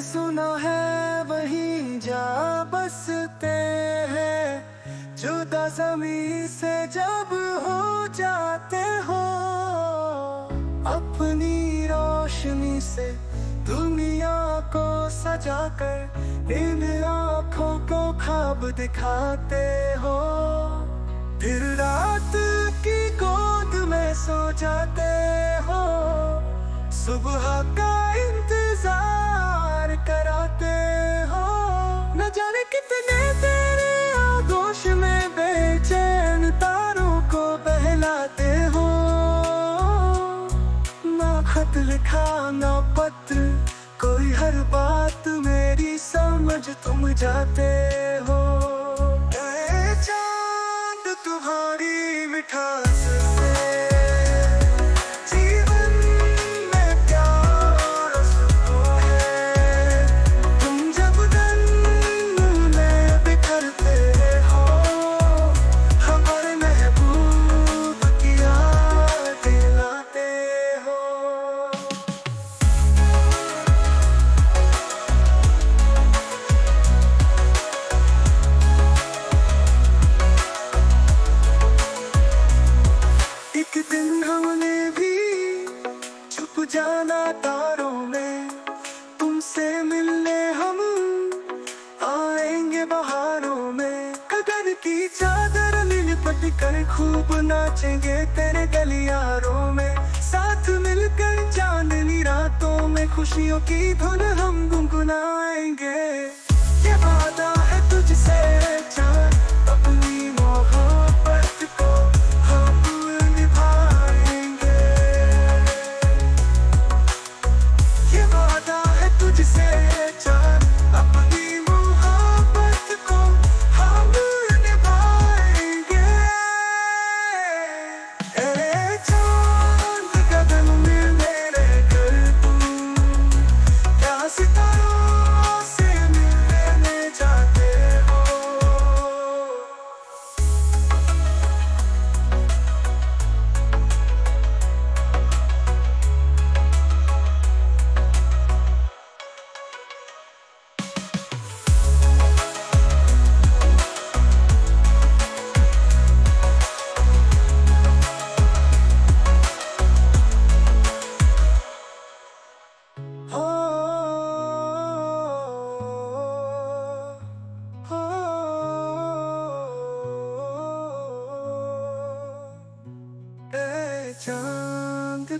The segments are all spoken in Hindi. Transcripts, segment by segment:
सुना है वही जा बसते हैं। जुदा जमी से जब हो जाते हो, अपनी रोशनी से दुनिया को सजा कर इन आँखों को खाब दिखाते हो। फिर रात की गोद में सो जाते हो। सुबह का इन खत लिखा ना पत्र कोई हर बात मेरी समझ तुम जाते हो। दिन भी छुप जाना तारों में। तुमसे मिलने हम आएँगे बहारों में। कदर की चादर लिपट कर खूब नाचेंगे तेरे गलियारों में। साथ मिलकर चांदनी रातों में खुशियों की धुन हम गुनगुनाएँगे।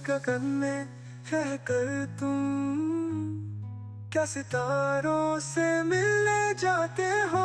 गगन में रह कर तुम? क्या सितारों से मिलने जाते हो?